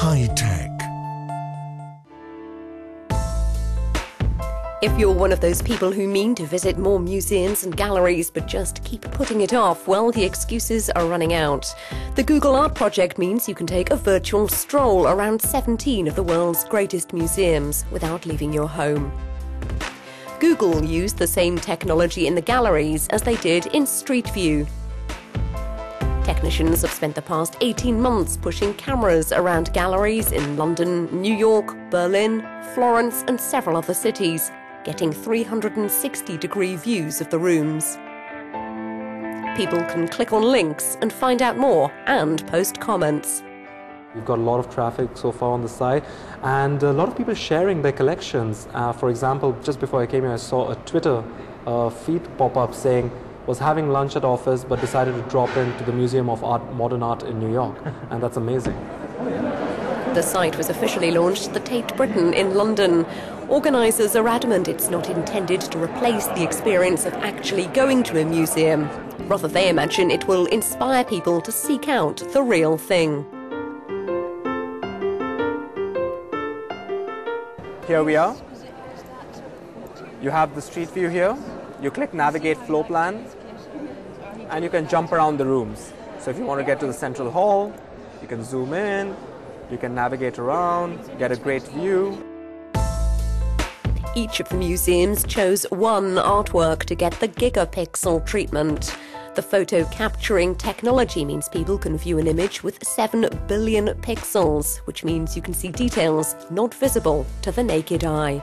High tech. If you're one of those people who mean to visit more museums and galleries but just keep putting it off, well, the excuses are running out. The Google Art Project means you can take a virtual stroll around 17 of the world's greatest museums without leaving your home. Google used the same technology in the galleries as they did in Street View, Technicians have spent the past 18 months pushing cameras around galleries in London, New York, Berlin, Florence, and several other cities getting 360 degree views of the rooms. People can click on links and find out more and post comments. We've got a lot of traffic so far on the site and a lot of people sharing their collections. Uh, for example, just before I came here, I saw a Twitter uh, feed pop up saying, was having lunch at office but decided to drop into the Museum of Art, Modern Art in New York. and that's amazing. The site was officially launched at the Tate Britain in London. Organisers are adamant it's not intended to replace the experience of actually going to a museum. Rather, they imagine it will inspire people to seek out the real thing. Here we are. You have the street view here. You click navigate floor plan and you can jump around the rooms. So if you want to get to the central hall, you can zoom in, you can navigate around, get a great view. Each of the museums chose one artwork to get the gigapixel treatment. The photo capturing technology means people can view an image with 7 billion pixels, which means you can see details not visible to the naked eye.